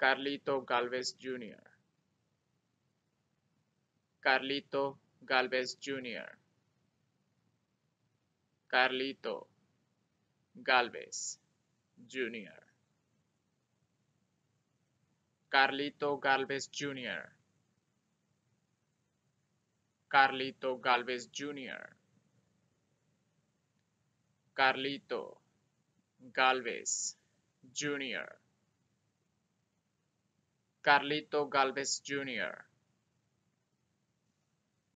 Carlito Galvez Jr. Carlito Galvez Jr. Carlito Galvez Jr. Carlito Galvez Jr. Carlito Galvez Jr. Carlito Galvez Jr. Carlito Galvez Jr.